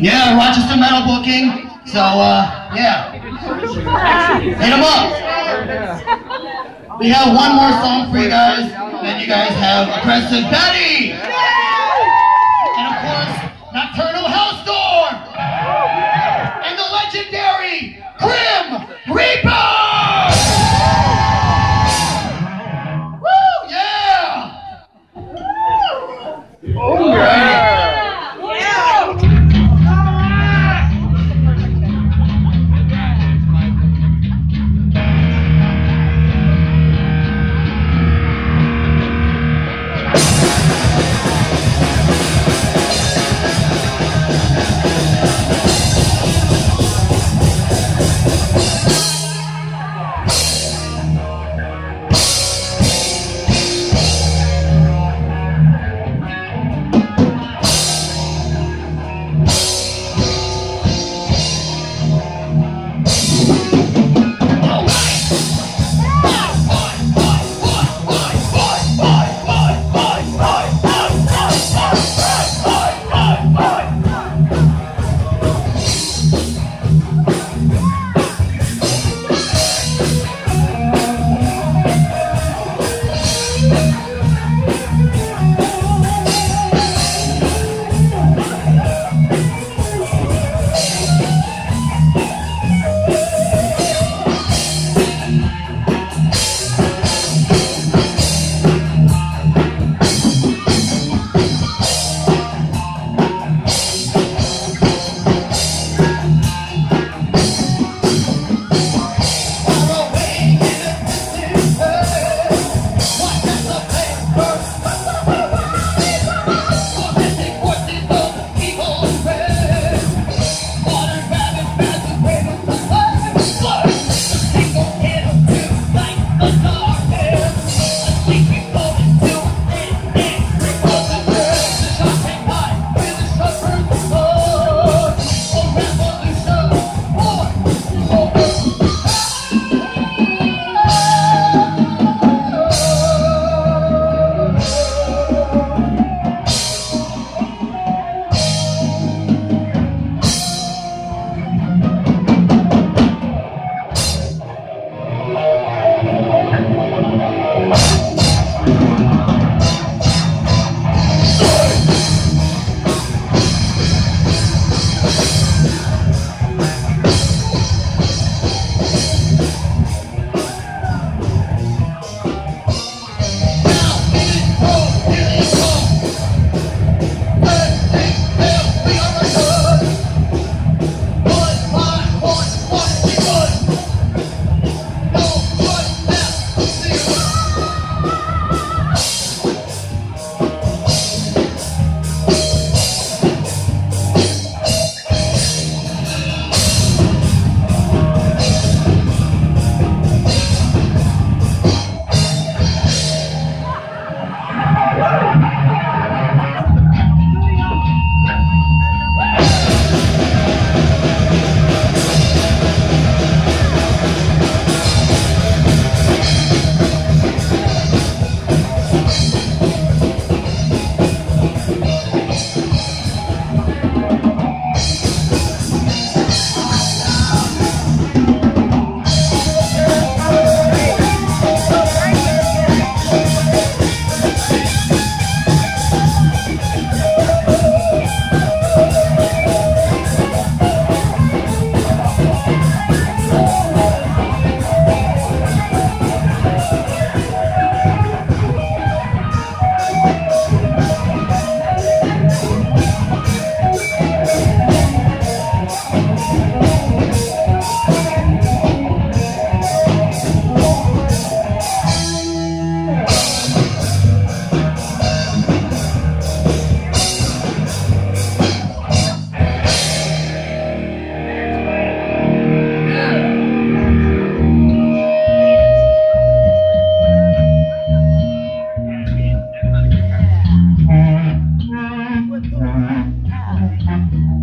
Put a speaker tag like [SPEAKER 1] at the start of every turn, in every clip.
[SPEAKER 1] Yeah, Rochester Metal Booking. So uh, yeah, hit them up. We have one more song for you guys. Then you guys have aggressive Betty.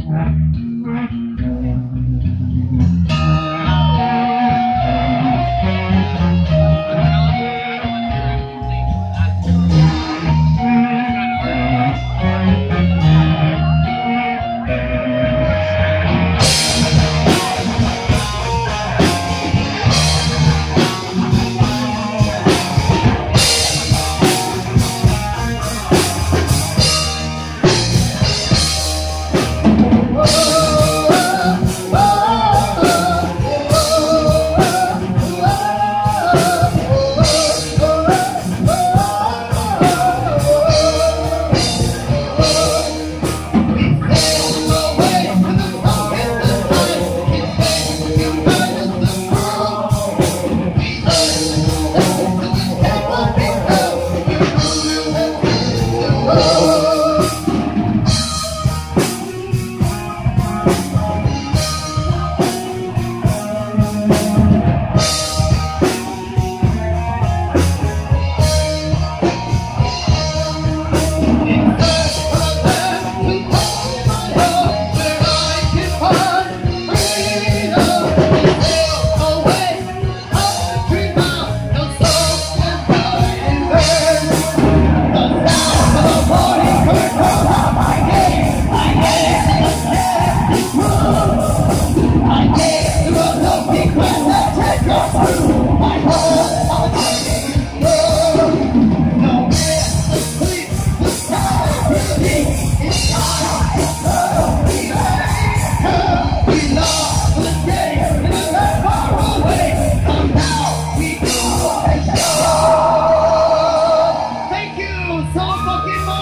[SPEAKER 1] Bye. Pokemon!